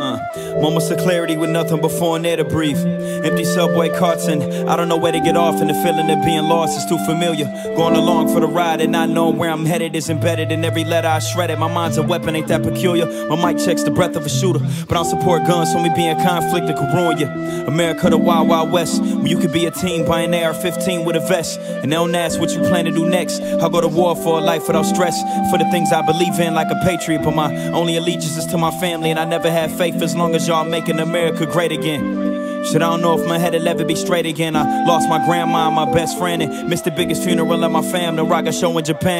Uh, moments of clarity with nothing before and there to breathe. Empty subway carts and I don't know where to get off. And the feeling of being lost is too familiar. Going along for the ride and not knowing where I'm headed is embedded in every letter I shredded. My mind's a weapon, ain't that peculiar? My mic checks the breath of a shooter, but I don't support guns, so me being conflict that could ruin you. America, the wild, wild west, where you could be a teen buying AR-15 with a vest, and they don't ask what you plan to do next. I'll go to war for a life without stress, for the things I believe in, like a patriot. But my only allegiance is to my family, and I never had faith as long as y'all making America great again. Shit, I don't know if my head'll ever be straight again. I lost my grandma, my best friend, and missed the biggest funeral of my fam, the rock a show in Japan.